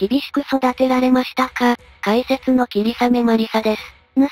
厳しく育てられましたか？解説の霧雨マリサです。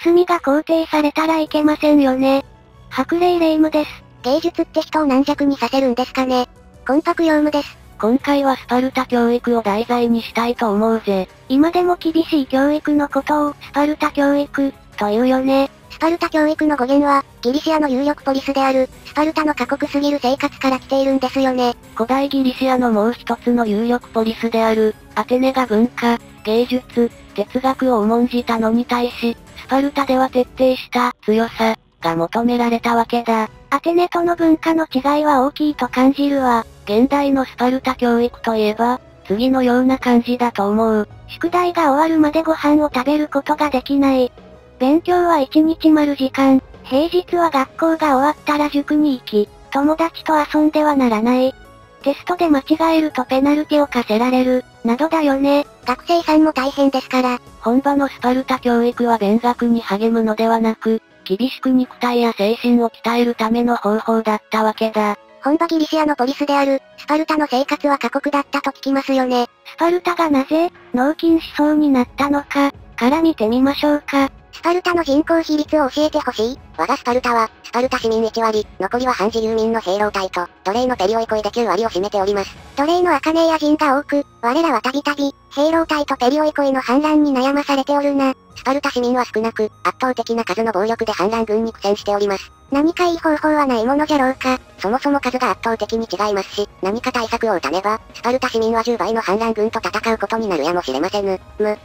盗みが肯定されたらいけませんよね。白霊霊夢です。芸術って人を軟弱にさせるんですかね。魂魄用夢です。今回はスパルタ教育を題材にしたいと思うぜ。今でも厳しい教育のことをスパルタ教育というよね。スパルタ教育の語源は、ギリシアの有力ポリスである、スパルタの過酷すぎる生活から来ているんですよね。古代ギリシアのもう一つの有力ポリスである、アテネが文化、芸術、哲学を重んじたのに対し、スパルタでは徹底した強さが求められたわけだ。アテネとの文化の違いは大きいと感じるわ。現代のスパルタ教育といえば、次のような感じだと思う。宿題が終わるまでご飯を食べることができない。勉強は1日丸時間。平日は学校が終わったら塾に行き、友達と遊んではならない。テストで間違えるとペナルティを課せられる、などだよね。学生さんも大変ですから。本場のスパルタ教育は勉学に励むのではなく、厳しく肉体や精神を鍛えるための方法だったわけだ。本場ギリシアのポリスである、スパルタの生活は過酷だったと聞きますよね。スパルタがなぜ、脳筋しそうになったのか、から見てみましょうか。スパルタの人口比率を教えてほしい。我がスパルタは、スパルタ市民1割、残りは半自流民の兵糧隊と、奴隷のペリオイコイで9割を占めております。奴隷のアカネや人が多く、我らはたびたび、兵糧隊とペリオイコイの反乱に悩まされておるな。スパルタ市民は少なく、圧倒的な数の暴力で反乱軍に苦戦しております。何かいい方法はないものじゃろうか。そもそも数が圧倒的に違いますし、何か対策を打たねば、スパルタ市民は10倍の反乱軍と戦うことになるやもしれませぬ。む、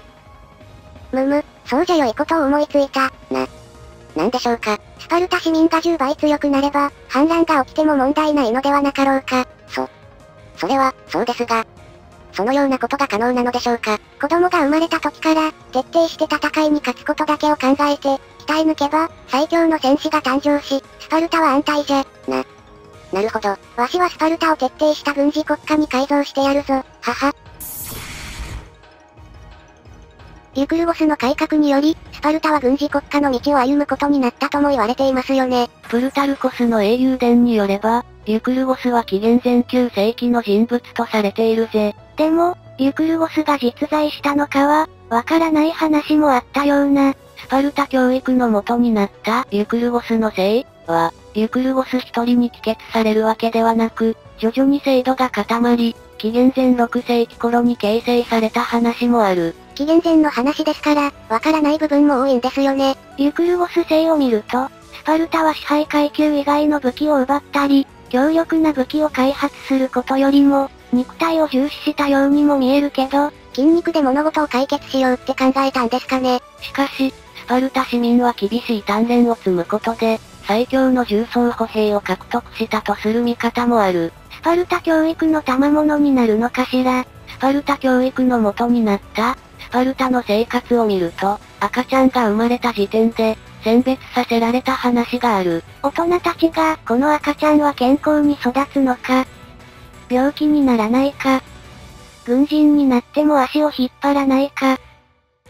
むむ、そうじゃ良いことを思いついた。な、なんでしょうか。スパルタ市民が10倍強くなれば、反乱が起きても問題ないのではなかろうか。そ、それは、そうですが、そのようなことが可能なのでしょうか。子供が生まれた時から、徹底して戦いに勝つことだけを考えて、鍛え抜けば、最強の戦士が誕生し、スパルタは安泰じゃ。な、なるほど。わしはスパルタを徹底した軍事国家に改造してやるぞ。はは。ユクルゴスの改革により、スパルタは軍事国家の道を歩むことになったとも言われていますよね。プルタルコスの英雄伝によれば、ユクルゴスは紀元前9世紀の人物とされているぜ。でも、ユクルゴスが実在したのかは、わからない話もあったような。スパルタ教育の元になったユクルゴスのせいは、ユクルゴス一人に帰結されるわけではなく、徐々に制度が固まり、紀元前6世紀頃に形成された話もある。紀元前の話ですから、わからない部分も多いんですよね。ユクルゴス星を見ると、スパルタは支配階級以外の武器を奪ったり、強力な武器を開発することよりも、肉体を重視したようにも見えるけど、筋肉で物事を解決しようって考えたんですかね。しかし、スパルタ市民は厳しい鍛錬を積むことで、最強の重装歩兵を獲得したとする見方もある。スパルタ教育の賜物になるのかしら。スパルタ教育の元になった、スパルタの生活を見ると、赤ちゃんが生まれた時点で、選別させられた話がある。大人たちが、この赤ちゃんは健康に育つのか、病気にならないか、軍人になっても足を引っ張らないか、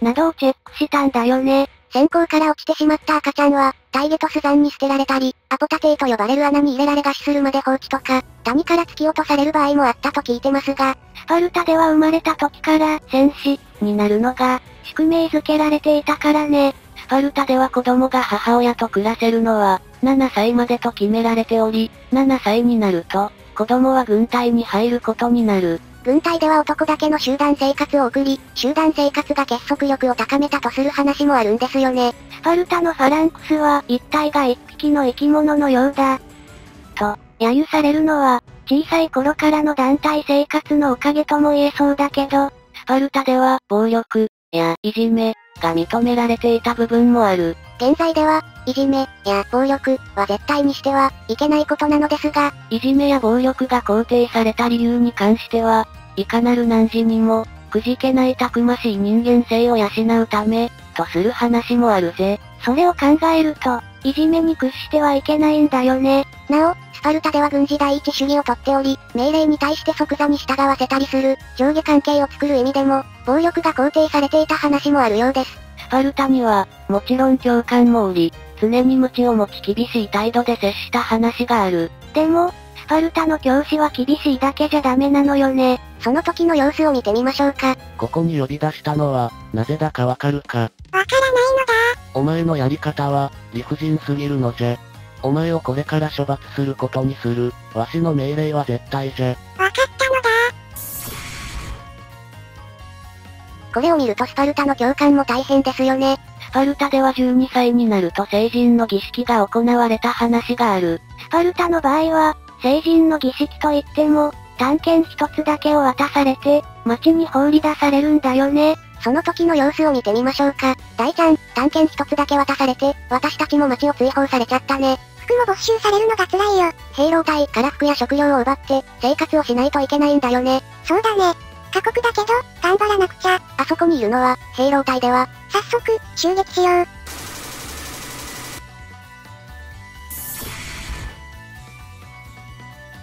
などをチェックしたんだよね。先行から落ちてしまった赤ちゃんは、大ゲとスザンに捨てられたり、アポタテイと呼ばれる穴に入れられ餓死するまで放置とか、谷から突き落とされる場合もあったと聞いてますが、スパルタでは生まれた時から戦士になるのが宿命づけられていたからね。スパルタでは子供が母親と暮らせるのは7歳までと決められており、7歳になると子供は軍隊に入ることになる。軍隊では男だけの集団生活を送り、集団生活が結束力を高めたとする話もあるんですよね。スパルタのファランクスは一体が一匹の生き物のようだ。と、揶揄されるのは、小さい頃からの団体生活のおかげとも言えそうだけど、スパルタでは、暴力、や、いじめ、が認められていた部分もある。現在では、いじめ、や、暴力、は絶対にしては、いけないことなのですが、いじめや暴力が肯定された理由に関しては、いかなる難事にも、くじけないたくましい人間性を養うため、とする話もあるぜ。それを考えると、いじめに屈してはいけないんだよね。なお、スパルタでは軍事第一主義をとっており、命令に対して即座に従わせたりする、上下関係を作る意味でも、暴力が肯定されていた話もあるようです。スパルタには、もちろん共感もおり、常に無知を持ち厳しい態度で接した話がある。でも、スパルタの教師は厳しいだけじゃダメなのよね。その時の様子を見てみましょうか。ここに呼び出したのは、なぜだかわかるか。わからないのだ。お前のやり方は、理不尽すぎるのじゃ。お前をこれから処罰することにする。わしの命令は絶対じゃ。わかったのだ。これを見るとスパルタの教官も大変ですよね。スパルタでは12歳になると成人の儀式が行われた話がある。スパルタの場合は、成人の儀式といっても、探検一つだけを渡されて、街に放り出されるんだよね。その時の様子を見てみましょうか。大ちゃん、探検一つだけ渡されて、私たちも街を追放されちゃったね。服も没収されるのが辛いよ。兵糧隊から服や食料を奪って、生活をしないといけないんだよね。そうだね。過酷だけど、頑張らなくちゃ。あそこにいるのは、兵糧隊では、早速、襲撃しよう。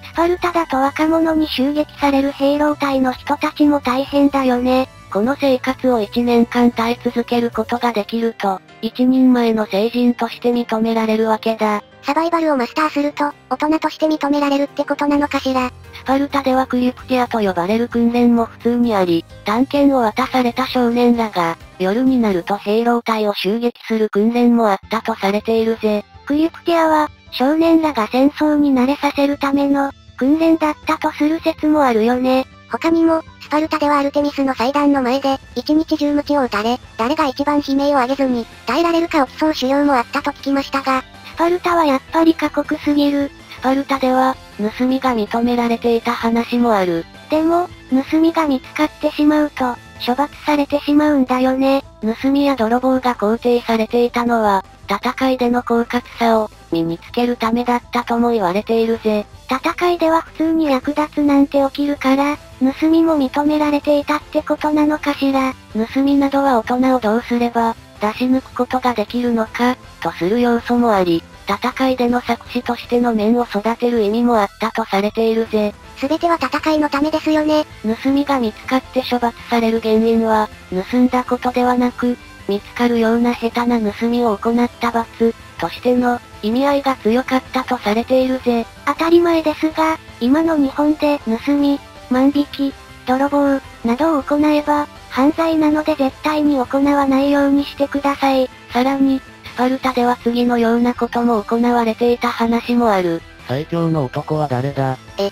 スパルタだと若者に襲撃される兵糧隊の人たちも大変だよね。この生活を1年間耐え続けることができると、一人前の成人として認められるわけだ。サバイバルをマスターすると、大人として認められるってことなのかしら。スパルタではクリプティアと呼ばれる訓練も普通にあり、探検を渡された少年らが、夜になると兵糧隊を襲撃する訓練もあったとされているぜ。クリプティアは、少年らが戦争に慣れさせるための、訓練だったとする説もあるよね。他にも、スパルタではアルテミスの祭壇の前で、一日中鞭を打たれ、誰が一番悲鳴を上げずに、耐えられるかを競う修行もあったと聞きましたが、スパルタはやっぱり過酷すぎる。スパルタでは、盗みが認められていた話もある。でも、盗みが見つかってしまうと、処罰されてしまうんだよね。盗みや泥棒が肯定されていたのは、戦いでの狡猾さを、身につけるためだったとも言われているぜ。戦いでは普通に役立つなんて起きるから、盗みも認められていたってことなのかしら。盗みなどは大人をどうすれば、出し抜くことができるのか、とする要素もあり、戦いでの作詞としての面を育てる意味もあったとされているぜ。すべては戦いのためですよね。盗みが見つかって処罰される原因は、盗んだことではなく、見つかるような下手な盗みを行った罰、としての、意味合いが強かったとされているぜ。当たり前ですが、今の日本で盗み、万引き、泥棒、などを行えば、犯罪なので絶対に行わないようにしてください。さらに、スパルタでは次のようなことも行われていた話もある。最強の男は誰だ？え、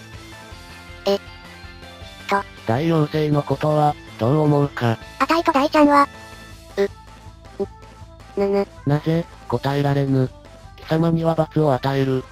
え、と。大妖精のことは、どう思うか？あたいと大ちゃんは、う、ぬ、ぬぬ。なぜ、答えられぬ？貴様には罰を与える。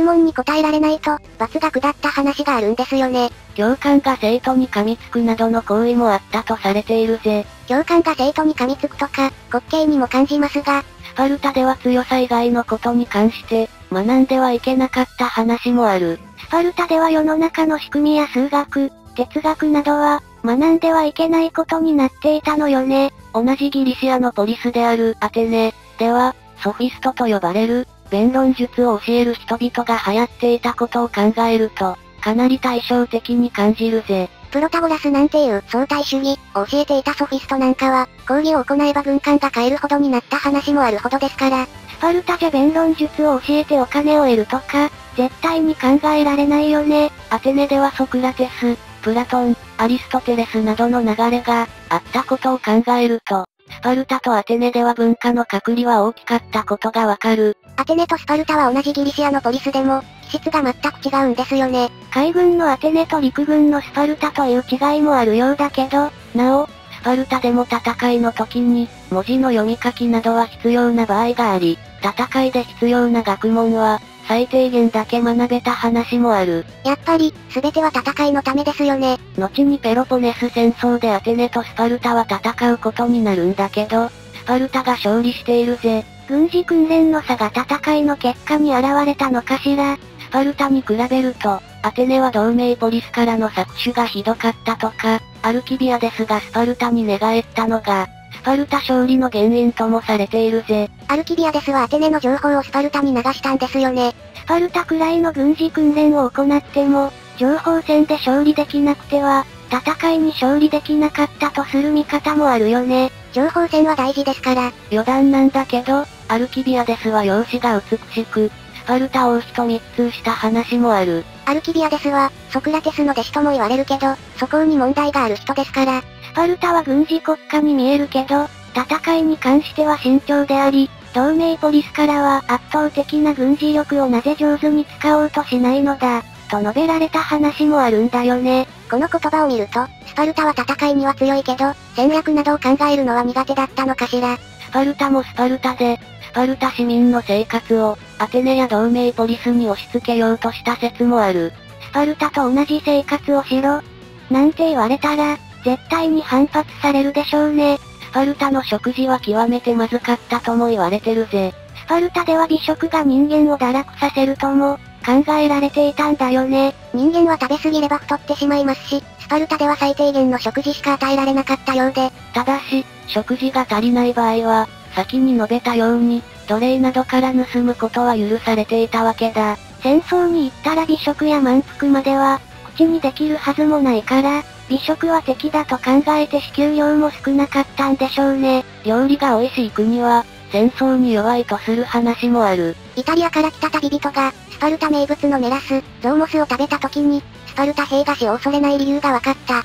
質問に答えられないと、罰が下った話があるんですよね。教官が生徒に噛みつくなどの行為もあったとされているぜ。教官が生徒に噛みつくとか、滑稽にも感じますが、スパルタでは強さ以外のことに関して、学んではいけなかった話もある。スパルタでは世の中の仕組みや数学、哲学などは、学んではいけないことになっていたのよね。同じギリシアのポリスであるアテネでは、ソフィストと呼ばれる、弁論術を教える人々が流行っていたことを考えると、かなり対照的に感じるぜ。プロタゴラスなんていう相対主義を教えていたソフィストなんかは、講義を行えば軍艦が買えるほどになった話もあるほどですから。スパルタじゃ弁論術を教えてお金を得るとか、絶対に考えられないよね。アテネではソクラテス、プラトン、アリストテレスなどの流れがあったことを考えると、スパルタとアテネでは文化の隔離は大きかったことがわかる。アテネとスパルタは同じギリシアのポリスでも、気質が全く違うんですよね。海軍のアテネと陸軍のスパルタという違いもあるようだけど、なお、スパルタでも戦いの時に、文字の読み書きなどは必要な場合があり、戦いで必要な学問は、最低限だけ学べた話もある。やっぱり、すべては戦いのためですよね。後にペロポネス戦争でアテネとスパルタは戦うことになるんだけど、スパルタが勝利しているぜ。軍事訓練の差が戦いの結果に現れたのかしら。スパルタに比べると、アテネは同盟ポリスからの搾取がひどかったとか、アルキビアですがスパルタに寝返ったのが、スパルタ勝利の原因ともされているぜ。アルキビアデスはアテネの情報をスパルタに流したんですよね。スパルタくらいの軍事訓練を行っても、情報戦で勝利できなくては、戦いに勝利できなかったとする見方もあるよね。情報戦は大事ですから。余談なんだけど、アルキビアデスは容姿が美しく、スパルタ王妃と密通した話もある。アルキビアデスは、ソクラテスの弟子とも言われるけど、素行に問題がある人ですから。スパルタは軍事国家に見えるけど、戦いに関しては慎重であり、同盟ポリスからは圧倒的な軍事力をなぜ上手に使おうとしないのだ、と述べられた話もあるんだよね。この言葉を見ると、スパルタは戦いには強いけど、戦略などを考えるのは苦手だったのかしら。スパルタもスパルタで、スパルタ市民の生活を、アテネや同盟ポリスに押し付けようとした説もある。スパルタと同じ生活をしろ。なんて言われたら、絶対に反発されるでしょうね。スパルタの食事は極めてまずかったとも言われてるぜ。スパルタでは美食が人間を堕落させるとも、考えられていたんだよね。人間は食べ過ぎれば太ってしまいますし、スパルタでは最低限の食事しか与えられなかったようで。ただし、食事が足りない場合は、先に述べたように、奴隷などから盗むことは許されていたわけだ。戦争に行ったら美食や満腹までは、口にできるはずもないから、美食は敵だと考えて支給量も少なかったんでしょうね。料理が美味しい国は、戦争に弱いとする話もある。イタリアから来た旅人が、スパルタ名物のメラス、ゾーモスを食べた時に、スパルタ兵が死を恐れない理由が分かった。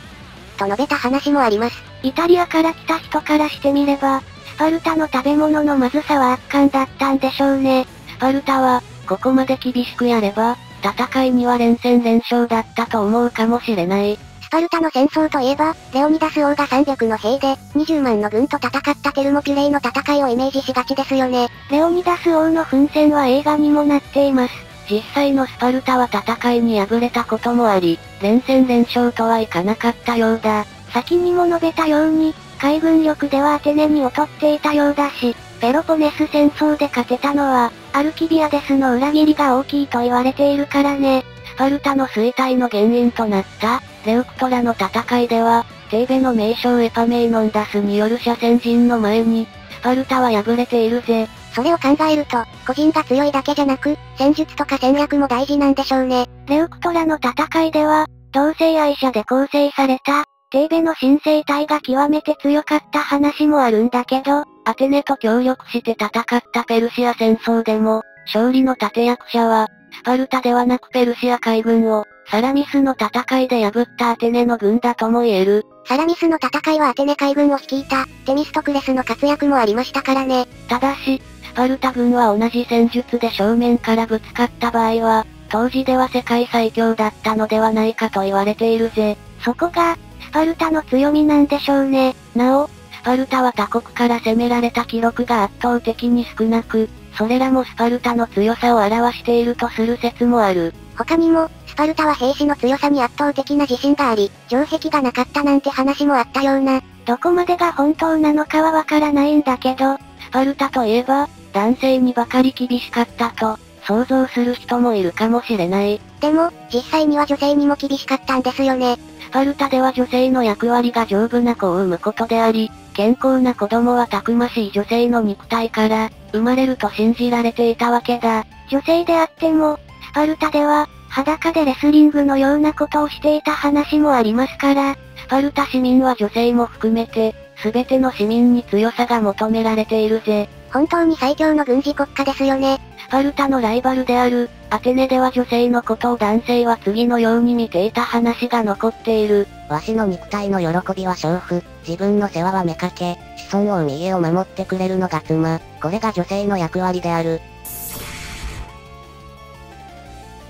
と述べた話もあります。イタリアから来た人からしてみれば、スパルタの食べ物のまずさは圧巻だったんでしょうね。スパルタは、ここまで厳しくやれば、戦いには連戦連勝だったと思うかもしれない。スパルタの戦争といえば、レオニダス王が300の兵で、20万の軍と戦ったテルモピュレイの戦いをイメージしがちですよね。レオニダス王の奮戦は映画にもなっています。実際のスパルタは戦いに敗れたこともあり、連戦連勝とはいかなかったようだ。先にも述べたように、海軍力ではアテネに劣っていたようだし、ペロポネス戦争で勝てたのは、アルキビアデスの裏切りが大きいと言われているからね。スパルタの衰退の原因となった、レウクトラの戦いでは、テーベの名将エパメイノンダスによる射戦陣の前に、スパルタは敗れているぜ。それを考えると、個人が強いだけじゃなく、戦術とか戦略も大事なんでしょうね。レウクトラの戦いでは、同性愛者で構成された、テーベの新生体が極めて強かった話もあるんだけど、アテネと協力して戦ったペルシア戦争でも、勝利の立役者は、スパルタではなくペルシア海軍を、サラミスの戦いで破ったアテネの軍だとも言える。サラミスの戦いはアテネ海軍を率いた、テミストクレスの活躍もありましたからね。ただし、スパルタ軍は同じ戦術で正面からぶつかった場合は、当時では世界最強だったのではないかと言われているぜ。そこが、パルタの強みなんでしょうね。なお、スパルタは他国から攻められた記録が圧倒的に少なく、それらもスパルタの強さを表しているとする説もある。他にも、スパルタは兵士の強さに圧倒的な自信があり、城壁がなかったなんて話もあったような。どこまでが本当なのかはわからないんだけど、スパルタといえば、男性にばかり厳しかったと、想像する人もいるかもしれない。でも、実際には女性にも厳しかったんですよね。スパルタでは女性の役割が丈夫な子を産むことであり、健康な子供はたくましい女性の肉体から、生まれると信じられていたわけだ。女性であっても、スパルタでは、裸でレスリングのようなことをしていた話もありますから、スパルタ市民は女性も含めて、すべての市民に強さが求められているぜ。本当に最強の軍事国家ですよね。スパルタのライバルである、アテネでは女性のことを男性は次のように見ていた話が残っている。わしの肉体の喜びは娼婦、自分の世話は妾、子孫を生み家を守ってくれるのが妻、これが女性の役割である。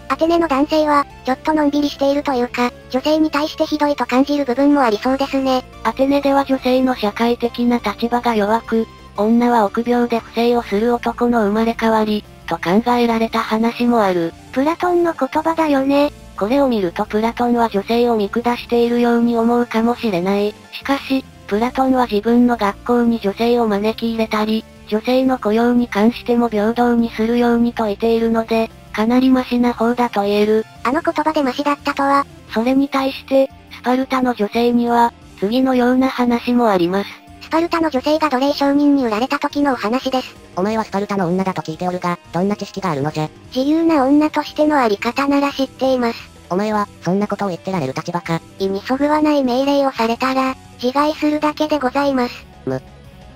アテネの男性は、ちょっとのんびりしているというか、女性に対してひどいと感じる部分もありそうですね。アテネでは女性の社会的な立場が弱く、女は臆病で不正をする男の生まれ変わり、と考えられた話もある。プラトンの言葉だよね。これを見るとプラトンは女性を見下しているように思うかもしれない。しかし、プラトンは自分の学校に女性を招き入れたり、女性の雇用に関しても平等にするように説いているので、かなりマシな方だと言える。あの言葉でマシだったとは、それに対して、スパルタの女性には、次のような話もあります。スパルタの女性が奴隷商人に売られた時のお話です。お前はスパルタの女だと聞いておるが、どんな知識があるのじゃ？自由な女としてのあり方なら知っています。お前は、そんなことを言ってられる立場か？意にそぐわない命令をされたら、自害するだけでございます。む、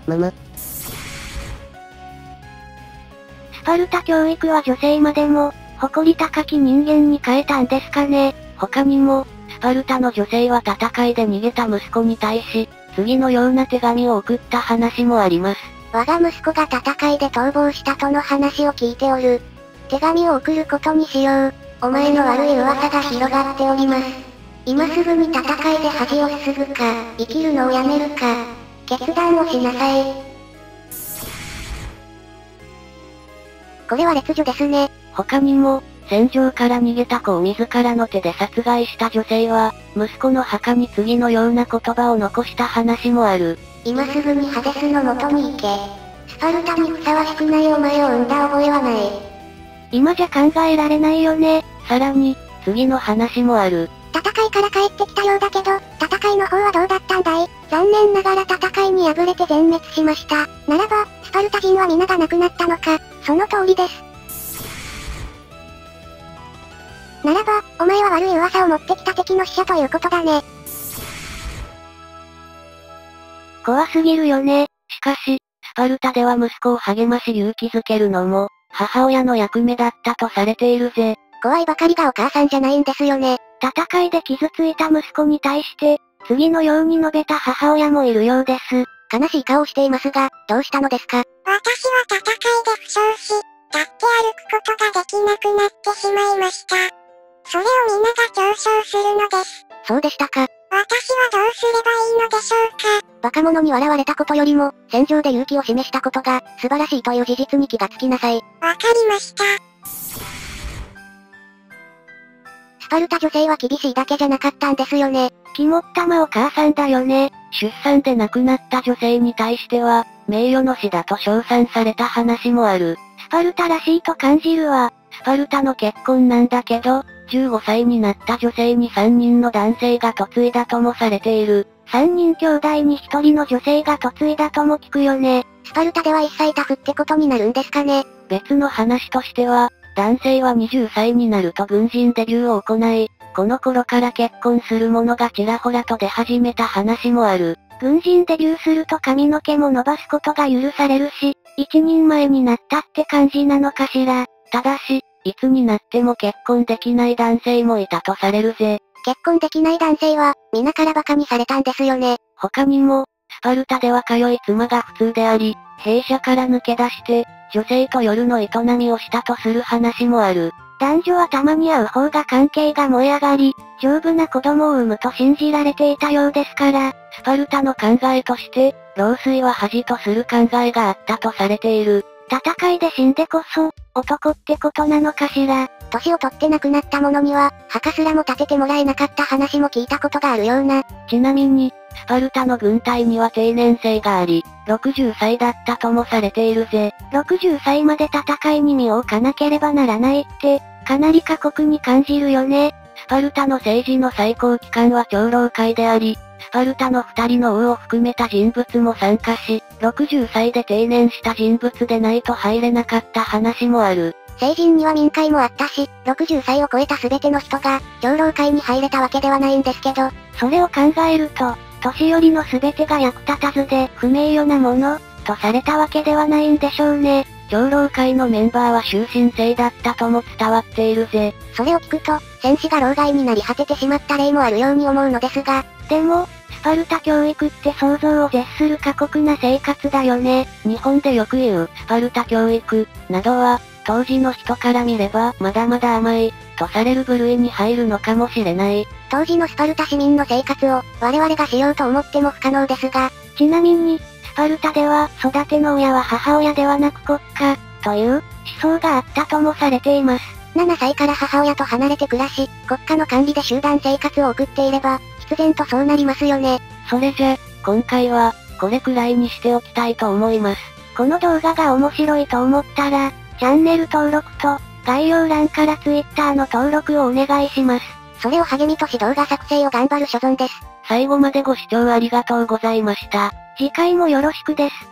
むむ。スパルタ教育は女性までも、誇り高き人間に変えたんですかね。他にも、スパルタの女性は戦いで逃げた息子に対し、次のような手紙を送った話もあります。我が息子が戦いで逃亡したとの話を聞いておる。手紙を送ることにしよう。お前の悪い噂が広がっております。今すぐに戦いで恥をすぐか、生きるのをやめるか、決断をしなさい。これは劣女ですね。他にも、戦場から逃げた子を自らの手で殺害した女性は、息子の墓に次のような言葉を残した話もある。今すぐにハデスの元に行け。スパルタにふさわしくないお前を産んだ覚えはない。今じゃ考えられないよね。さらに、次の話もある。戦いから帰ってきたようだけど、戦いの方はどうだったんだい？残念ながら戦いに敗れて全滅しました。ならば、スパルタ人は皆が亡くなったのか、その通りです。ならば、お前は悪い噂を持ってきた敵の使者ということだね。怖すぎるよね。しかし、スパルタでは息子を励まし勇気づけるのも、母親の役目だったとされているぜ。怖いばかりがお母さんじゃないんですよね。戦いで傷ついた息子に対して、次のように述べた母親もいるようです。悲しい顔をしていますが、どうしたのですか？私は戦いで負傷し、立って歩くことができなくなってしまいました。それを皆が嘲笑するのです。そうでしたか。私はどうすればいいのでしょうか。バカ者に笑われたことよりも、戦場で勇気を示したことが、素晴らしいという事実に気がつきなさい。わかりました。スパルタ女性は厳しいだけじゃなかったんですよね。肝っ玉お母さんだよね。出産で亡くなった女性に対しては、名誉の死だと称賛された話もある。スパルタらしいと感じるわ。スパルタの結婚なんだけど、15歳になった女性に3人の男性が嫁いだともされている。3人兄弟に1人の女性が嫁いだとも聞くよね。スパルタでは一切タフってことになるんですかね。別の話としては、男性は20歳になると軍人デビューを行い、この頃から結婚する者がちらほらと出始めた話もある。軍人デビューすると髪の毛も伸ばすことが許されるし、一人前になったって感じなのかしら。ただし、いつになっても結婚できない男性もいたとされるぜ。結婚できない男性は、皆から馬鹿にされたんですよね。他にも、スパルタでは通い妻が普通であり、弊社から抜け出して、女性と夜の営みをしたとする話もある。男女はたまに会う方が関係が燃え上がり、丈夫な子供を産むと信じられていたようですから、スパルタの考えとして、老衰は恥とする考えがあったとされている。戦いで死んでこそ、男ってことなのかしら？年を取って亡くなった者には、墓すらも建ててもらえなかった話も聞いたことがあるような。ちなみに、スパルタの軍隊には定年制があり、60歳だったともされているぜ。60歳まで戦いに身を置かなければならないって、かなり過酷に感じるよね。スパルタの政治の最高機関は長老会であり、スパルタの二人の王を含めた人物も参加し、60歳で定年した人物でないと入れなかった話もある。成人には民会もあったし、60歳を超えた全ての人が、長老会に入れたわけではないんですけど、それを考えると、年寄りの全てが役立たずで不名誉なもの、とされたわけではないんでしょうね。長老会のメンバーは終身制だったとも伝わっているぜ。それを聞くと、戦士が老害になり果ててしまった例もあるように思うのですが、でも、スパルタ教育って想像を絶する過酷な生活だよね。日本でよく言うスパルタ教育などは、当時の人から見ればまだまだ甘い、とされる部類に入るのかもしれない。当時のスパルタ市民の生活を我々がしようと思っても不可能ですが、ちなみに、スパルタでは育ての親は母親ではなく国家、という思想があったともされています。7歳から母親と離れて暮らし、国家の管理で集団生活を送っていれば、必然とそうなりますよね。それじゃ、今回は、これくらいにしておきたいと思います。この動画が面白いと思ったら、チャンネル登録と、概要欄から Twitter の登録をお願いします。それを励みとし動画作成を頑張る所存です。最後までご視聴ありがとうございました。次回もよろしくです。